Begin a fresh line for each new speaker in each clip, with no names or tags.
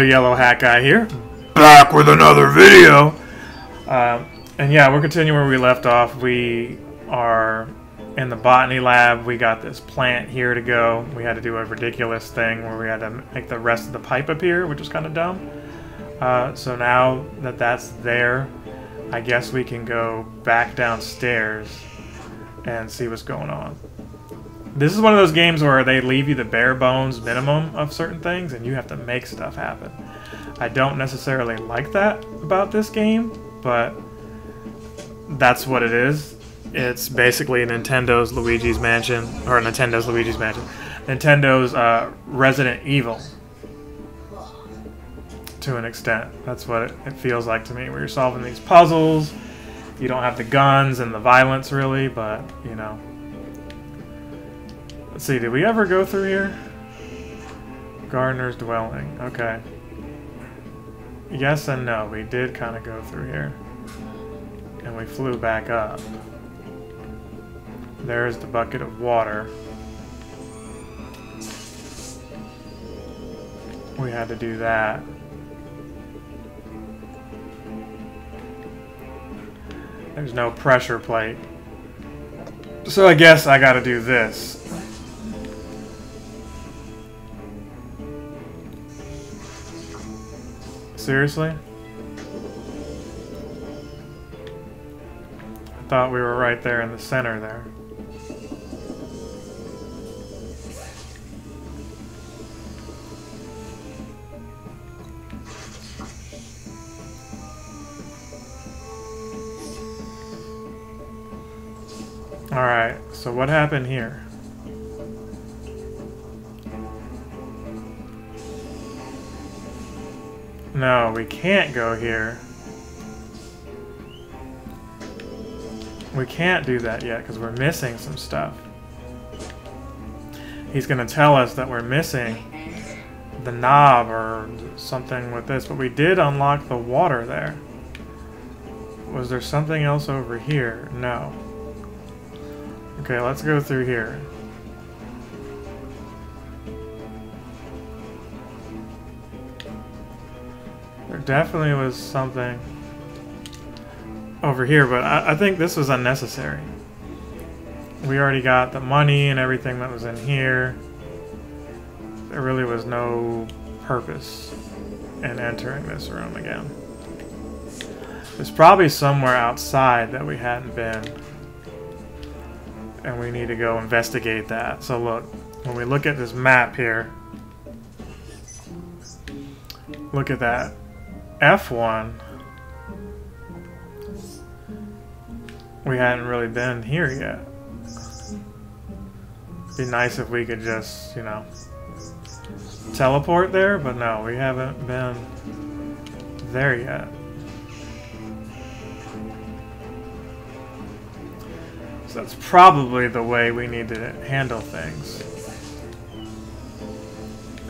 Other Yellow Hat Guy here, back with another video. Uh, and yeah, we're continuing where we left off. We are in the botany lab. We got this plant here to go. We had to do a ridiculous thing where we had to make the rest of the pipe appear, which was kind of dumb. Uh, so now that that's there, I guess we can go back downstairs and see what's going on. This is one of those games where they leave you the bare bones minimum of certain things and you have to make stuff happen. I don't necessarily like that about this game, but that's what it is. It's basically Nintendo's Luigi's Mansion, or Nintendo's Luigi's Mansion. Nintendo's uh, Resident Evil. To an extent. That's what it, feels like to me, where you're solving these puzzles. You don't have the guns and the violence, really, but, you know, Let's see, did we ever go through here? Gardener's dwelling. Okay. Yes and no. We did kind of go through here. And we flew back up. There's the bucket of water. We had to do that. There's no pressure plate. So I guess I gotta do this. Seriously? I thought we were right there in the center there. Alright, so what happened here? No, we can't go here. We can't do that yet because we're missing some stuff. He's going to tell us that we're missing the knob or something with this, but we did unlock the water there. Was there something else over here? No. Okay, let's go through here. Definitely was something over here, but I, I think this was unnecessary. We already got the money and everything that was in here. There really was no purpose in entering this room again. There's probably somewhere outside that we hadn't been. And we need to go investigate that. So look, when we look at this map here, look at that. F1, we hadn't really been here yet. It'd be nice if we could just, you know, teleport there, but no, we haven't been there yet. So that's probably the way we need to handle things.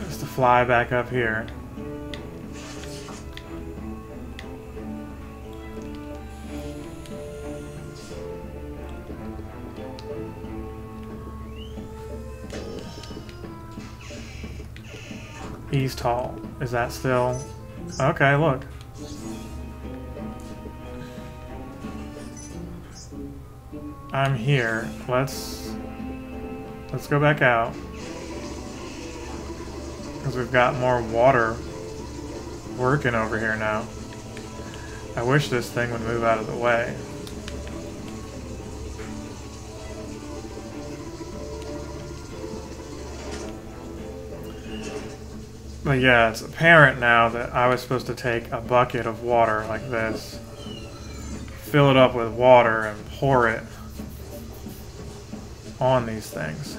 Is to fly back up here. East Hall. Is that still... Okay, look. I'm here. Let's... Let's go back out. Because we've got more water working over here now. I wish this thing would move out of the way. But yeah, it's apparent now that I was supposed to take a bucket of water like this, fill it up with water, and pour it on these things.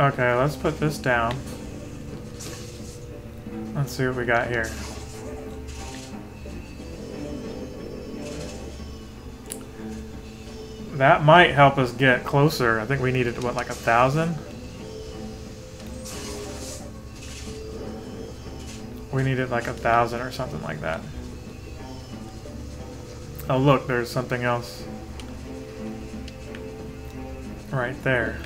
Okay, let's put this down. Let's see what we got here. That might help us get closer. I think we needed, what, like a thousand? We needed like a thousand or something like that. Oh look, there's something else. Right there.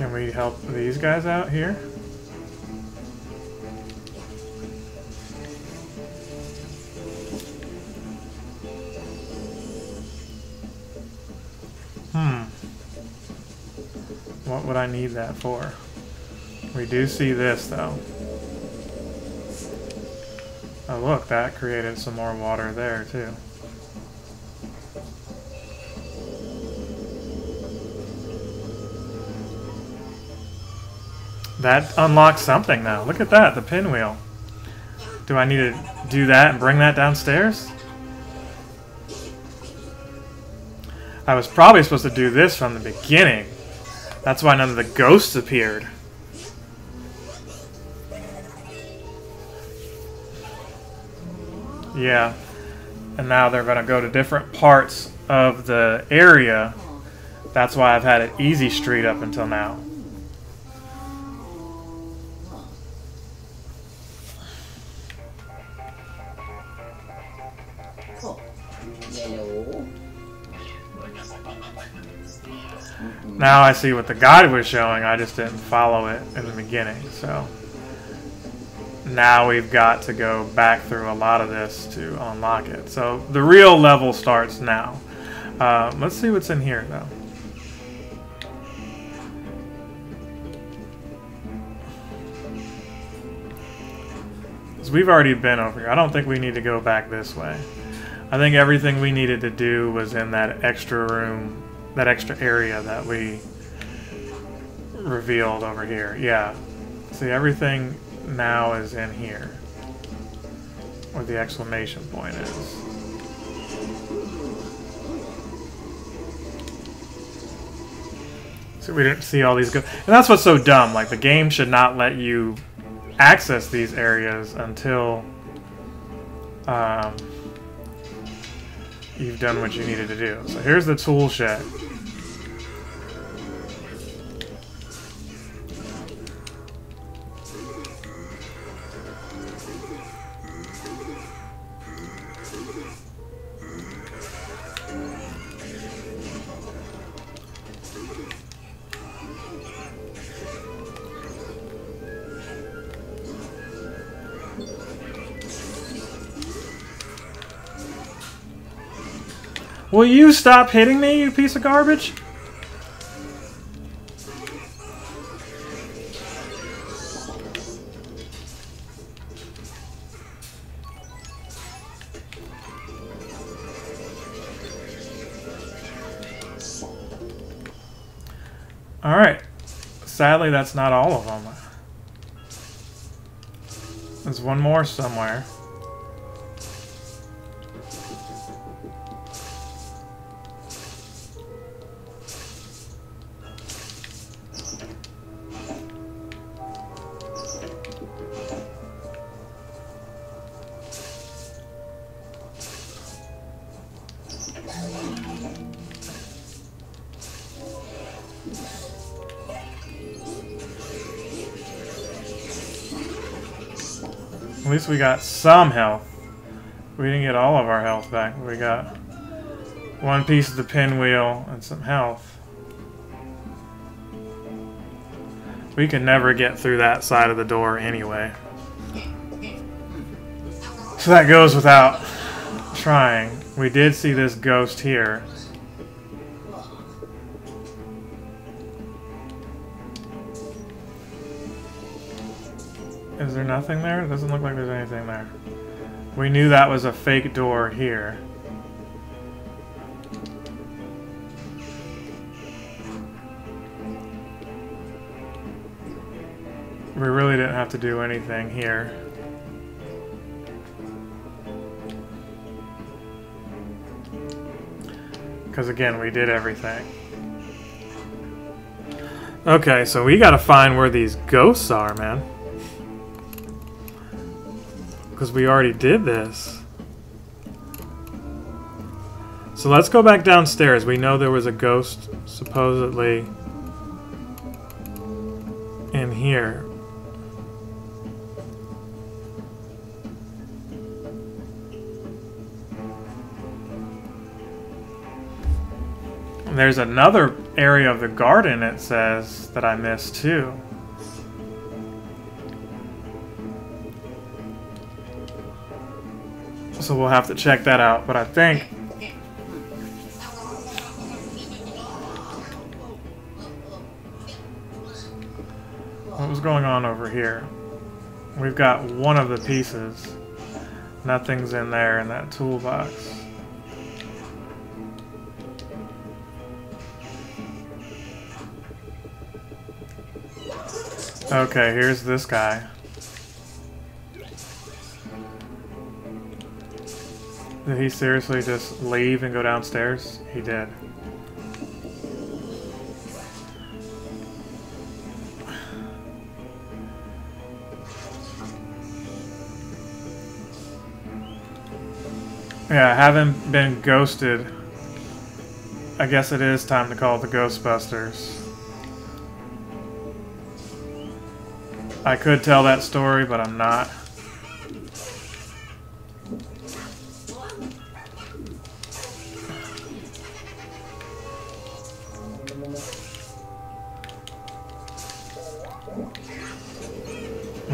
Can we help these guys out here? Hmm. What would I need that for? We do see this, though. Oh, look, that created some more water there, too. That unlocks something now. Look at that, the pinwheel. Do I need to do that and bring that downstairs? I was probably supposed to do this from the beginning. That's why none of the ghosts appeared. Yeah. And now they're going to go to different parts of the area. That's why I've had it easy street up until now. Now I see what the guide was showing, I just didn't follow it in the beginning, so... Now we've got to go back through a lot of this to unlock it. So the real level starts now. Uh, let's see what's in here, though. Because we've already been over here. I don't think we need to go back this way. I think everything we needed to do was in that extra room that extra area that we revealed over here. Yeah. See, everything now is in here. Where the exclamation point is. So we didn't see all these go- And that's what's so dumb. Like, the game should not let you access these areas until... Um, you've done what you needed to do. So here's the tool shed. Will you stop hitting me, you piece of garbage? Alright. Sadly, that's not all of them. There's one more somewhere. At least we got some health. We didn't get all of our health back. We got one piece of the pinwheel and some health. We can never get through that side of the door anyway. So that goes without trying. We did see this ghost here. Nothing there? It doesn't look like there's anything there. We knew that was a fake door here. We really didn't have to do anything here. Because again, we did everything. Okay, so we gotta find where these ghosts are, man because we already did this. So let's go back downstairs. We know there was a ghost supposedly in here. There's another area of the garden, it says, that I missed too. So we'll have to check that out, but I think... What was going on over here? We've got one of the pieces. Nothing's in there in that toolbox. Okay, here's this guy. Did he seriously just leave and go downstairs? He did. Yeah, having been ghosted, I guess it is time to call the Ghostbusters. I could tell that story, but I'm not.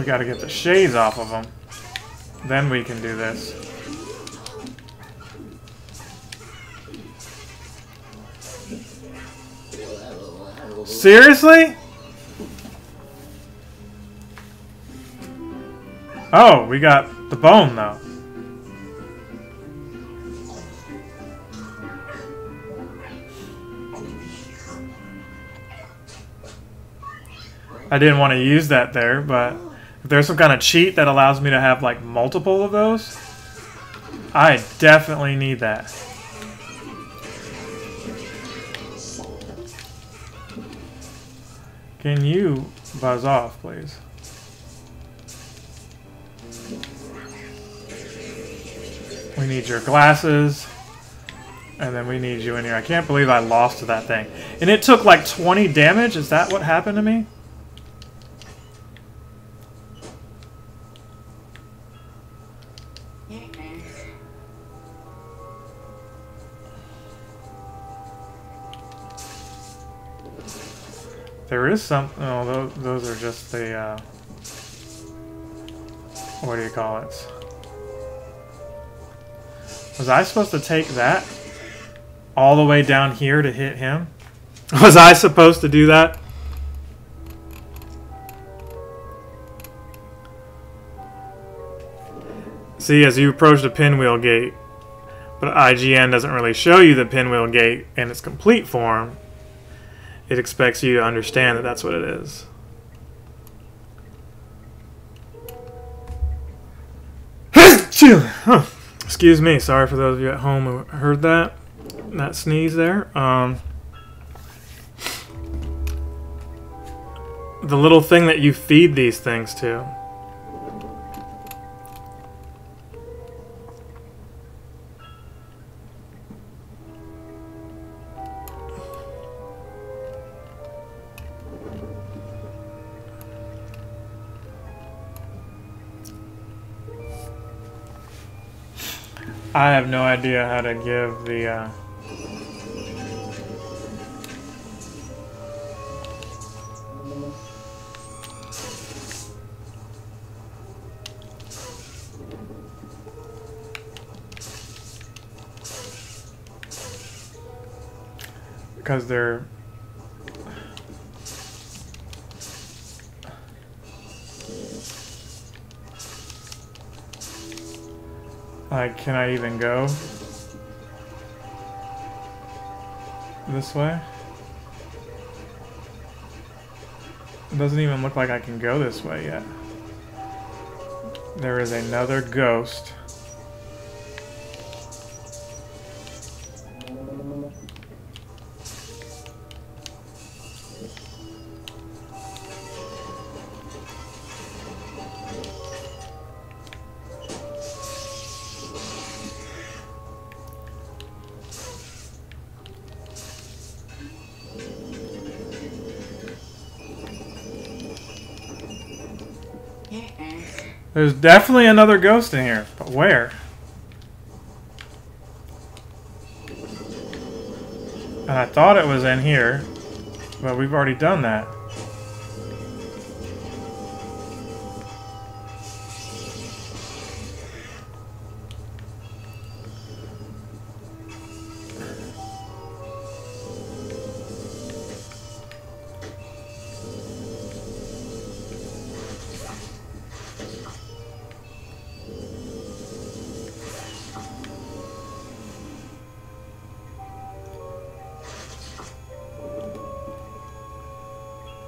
Gotta get the shades off of them. Then we can do this. Seriously? Oh, we got the bone, though. I didn't want to use that there, but there's some kind of cheat that allows me to have, like, multiple of those, I definitely need that. Can you buzz off, please? We need your glasses. And then we need you in here. I can't believe I lost to that thing. And it took like 20 damage? Is that what happened to me? Is some... Oh, those, those are just the... Uh, what do you call it? Was I supposed to take that all the way down here to hit him? Was I supposed to do that? See, as you approach the pinwheel gate, but IGN doesn't really show you the pinwheel gate in its complete form, it expects you to understand that that's what it is. Huh. Excuse me. Sorry for those of you at home who heard that. That sneeze there. Um, the little thing that you feed these things to. I have no idea how to give the, uh... Because they're Like, can I even go? This way? It doesn't even look like I can go this way yet. There is another ghost. There's definitely another ghost in here, but where? And I thought it was in here, but we've already done that.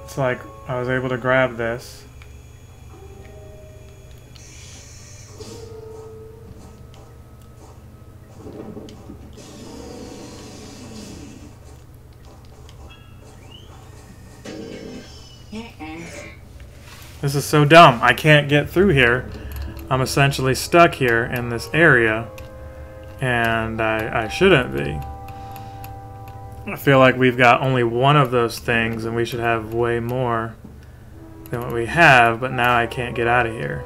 It's like I was able to grab this. Uh-uh. This is so dumb. I can't get through here. I'm essentially stuck here in this area. And I, I shouldn't be. I feel like we've got only one of those things and we should have way more than what we have, but now I can't get out of here.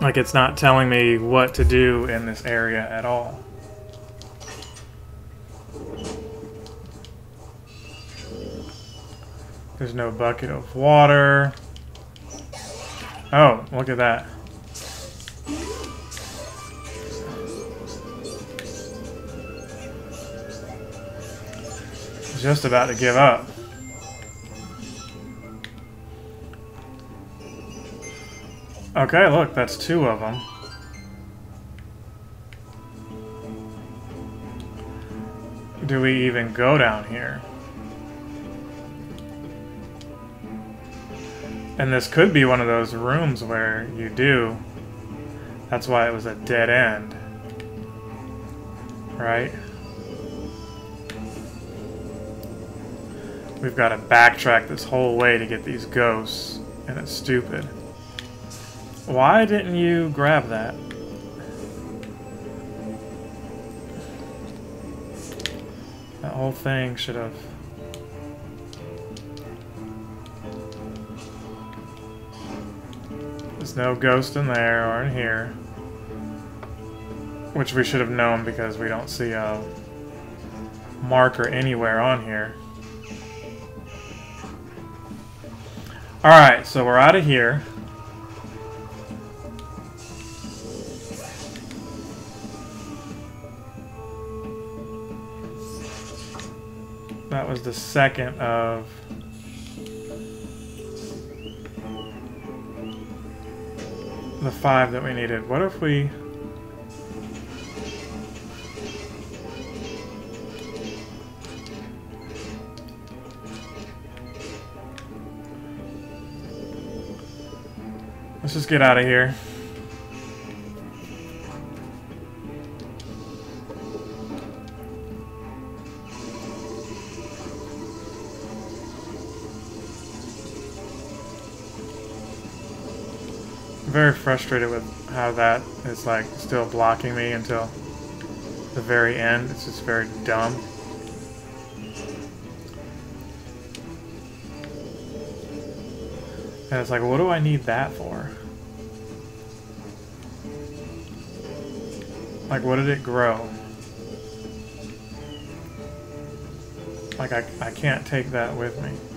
Like it's not telling me what to do in this area at all. There's no bucket of water. Oh, look at that. Just about to give up. Okay, look, that's two of them. Do we even go down here? And this could be one of those rooms where you do. That's why it was a dead end. Right? We've got to backtrack this whole way to get these ghosts. And it's stupid. Why didn't you grab that? That whole thing should have... No ghost in there or in here. Which we should have known because we don't see a marker anywhere on here. Alright, so we're out of here. That was the second of... The five that we needed. What if we... Let's just get out of here. Very frustrated with how that is like still blocking me until the very end. It's just very dumb. And it's like, what do I need that for? Like, what did it grow? Like, I, I can't take that with me.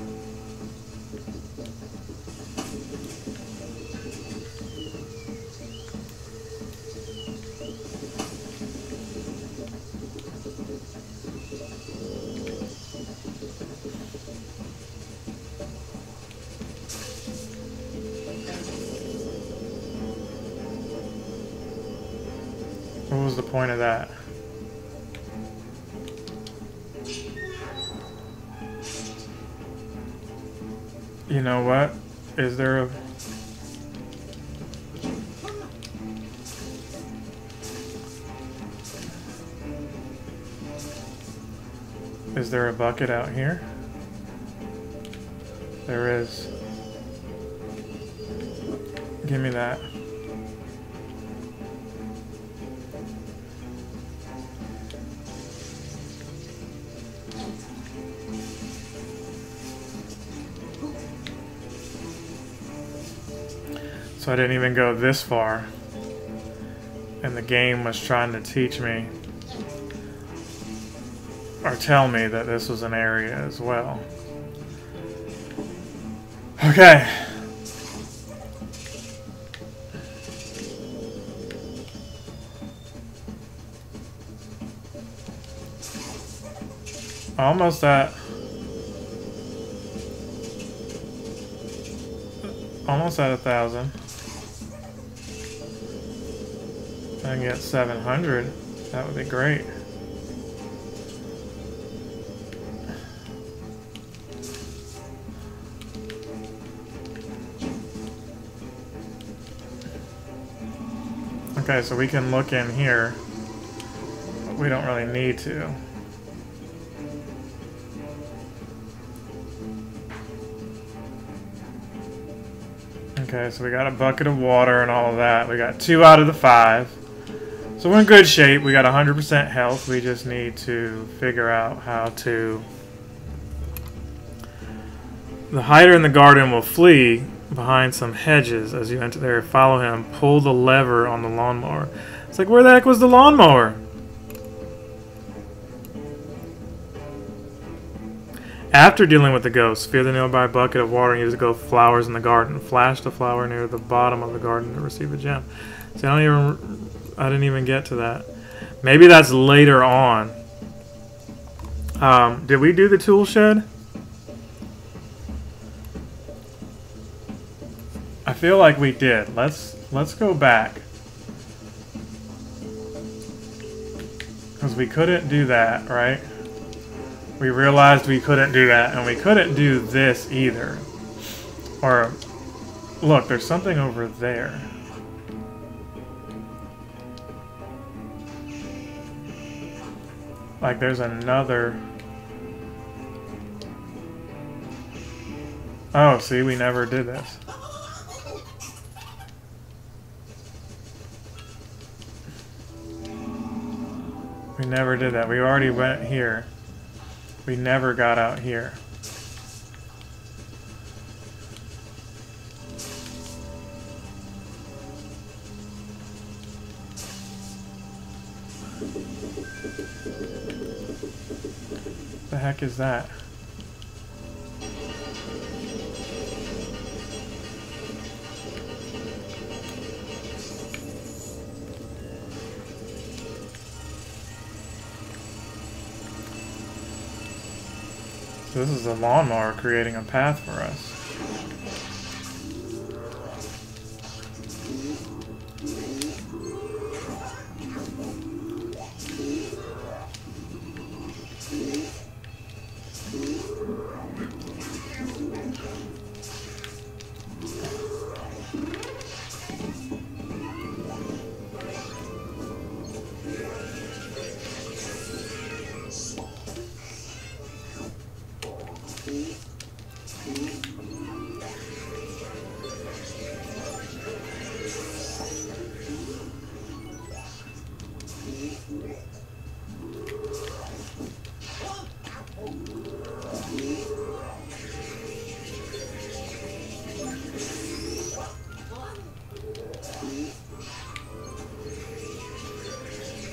The point of that? You know what? Is there a... Is there a bucket out here? There is. Give me that. So I didn't even go this far. And the game was trying to teach me or tell me that this was an area as well. Okay. Almost at almost at a thousand. I can get 700. That would be great. Okay, so we can look in here. But we don't really need to. Okay, so we got a bucket of water and all of that. We got two out of the five. So we're in good shape. We got 100% health. We just need to figure out how to... The hider in the garden will flee behind some hedges as you enter there. Follow him. Pull the lever on the lawnmower. It's like, where the heck was the lawnmower? After dealing with the ghost, fear the nearby bucket of water and use to go flowers in the garden. Flash the flower near the bottom of the garden to receive a gem. See, I don't even, I didn't even get to that. Maybe that's later on. Um, did we do the tool shed? I feel like we did. Let's let's go back. Because we couldn't do that, right? We realized we couldn't do that, and we couldn't do this either. Or, look, there's something over there. Like there's another... Oh, see, we never did this. We never did that. We already went here. We never got out here. Heck is that? this is a lawnmower creating a path for us.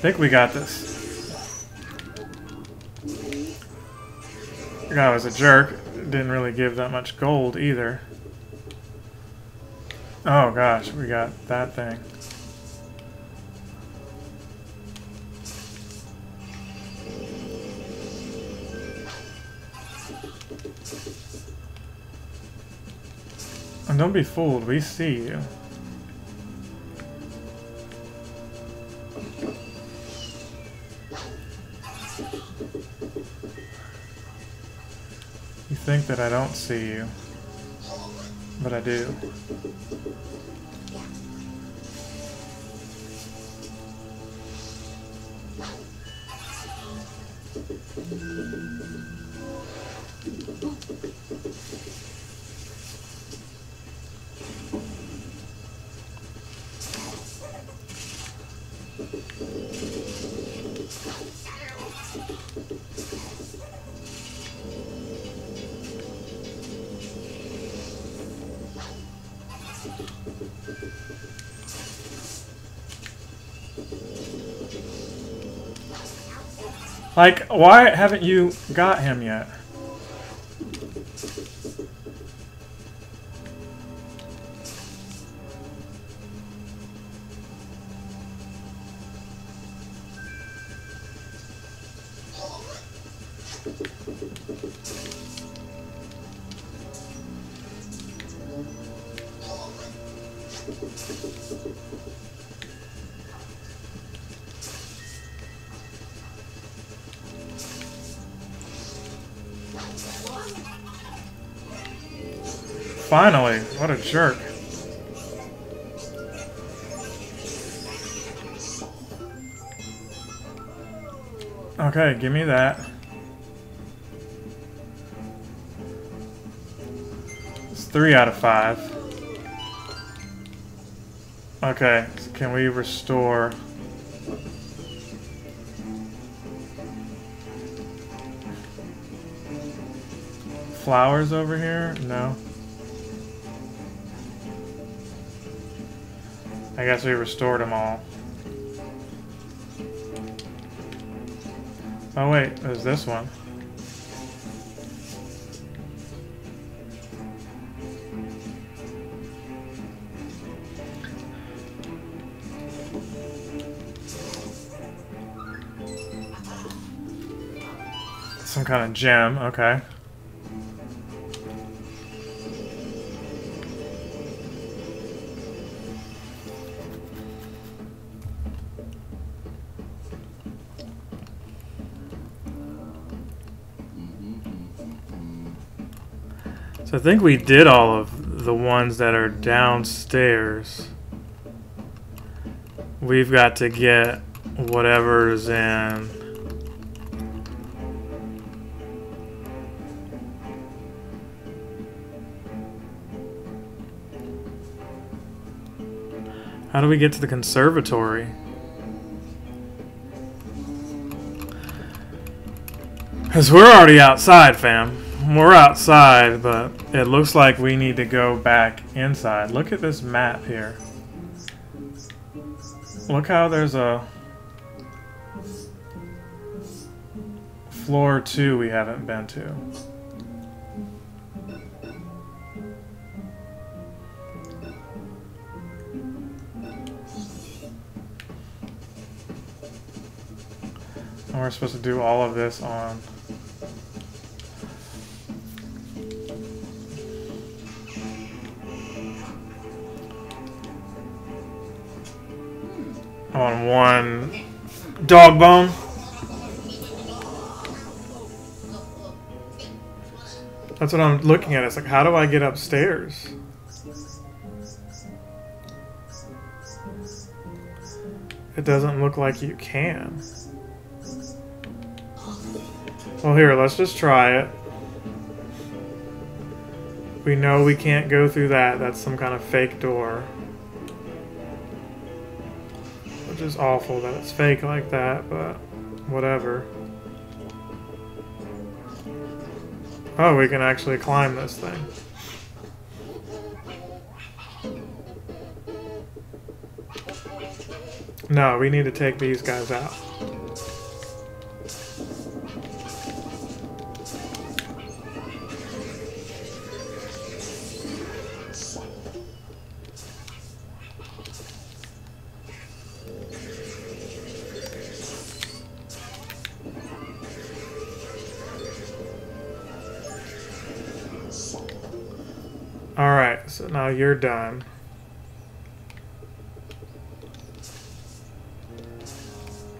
Think we got this. The guy was a jerk. Didn't really give that much gold either. Oh gosh, we got that thing. And don't be fooled, we see you. Think that I don't see you, but I do. Like, why haven't you got him yet? Finally, what a jerk. Okay, give me that. It's three out of five. Okay, so can we restore... Flowers over here? No. I guess we restored them all. Oh wait, there's this one. Some kind of gem, okay. Think we did all of the ones that are downstairs. We've got to get whatever's in. How do we get to the conservatory? Because we're already outside, fam we're outside, but it looks like we need to go back inside. Look at this map here. Look how there's a floor two we haven't been to. And we're supposed to do all of this on on one dog bone. That's what I'm looking at. It's like, how do I get upstairs? It doesn't look like you can. Well, here, let's just try it. We know we can't go through that. That's some kind of fake door. Is awful that it's fake like that, but whatever. Oh, we can actually climb this thing. No, we need to take these guys out. Alright, so now you're done.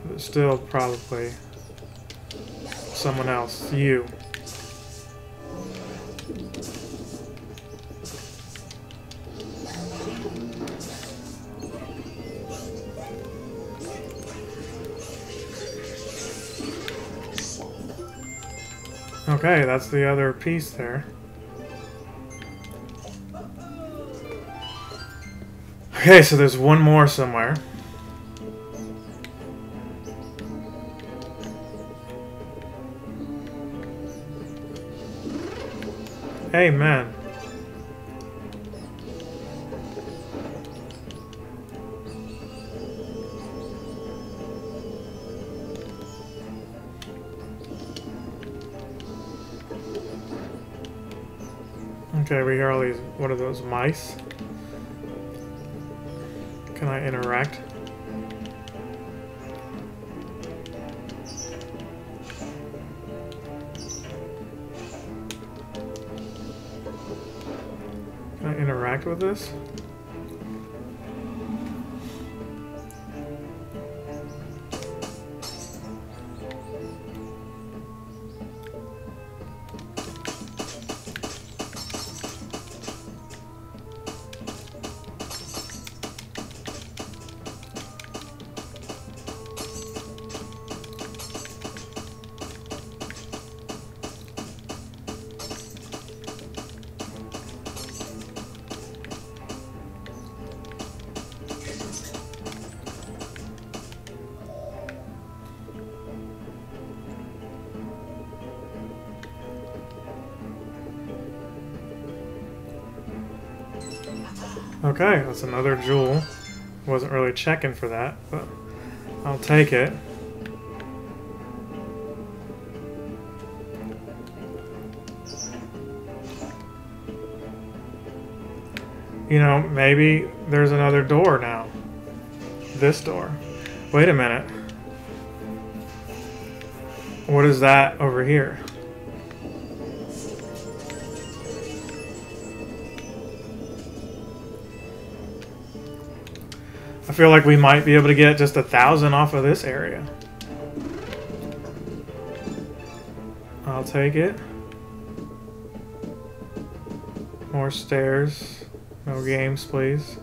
But still probably someone else. You. Okay, that's the other piece there. Okay, so there's one more somewhere. Hey, man. Okay, we hear all these, what are those, mice? Can I interact? Can I interact with this? Okay, that's another jewel. Wasn't really checking for that, but I'll take it. You know, maybe there's another door now. This door. Wait a minute. What is that over here? Feel like we might be able to get just a thousand off of this area. I'll take it. More stairs. No games, please.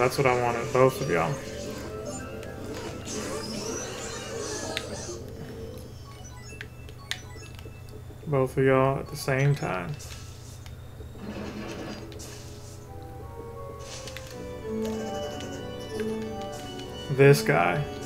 That's what I wanted. Both of y'all. Both of y'all at the same time. This guy.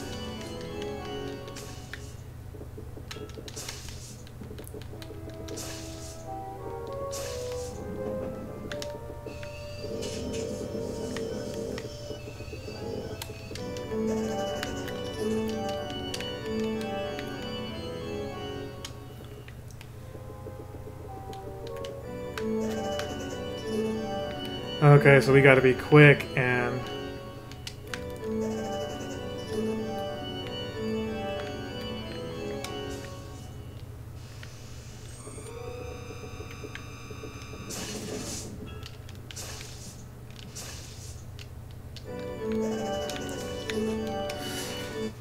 Okay, so we gotta be quick and...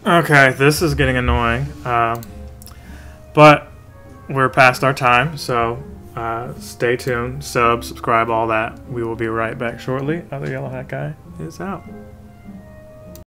Okay, this is getting annoying. Uh, but we're past our time, so uh, stay tuned, sub, subscribe, all that. We will be right back shortly. Other Yellow Hat Guy is out.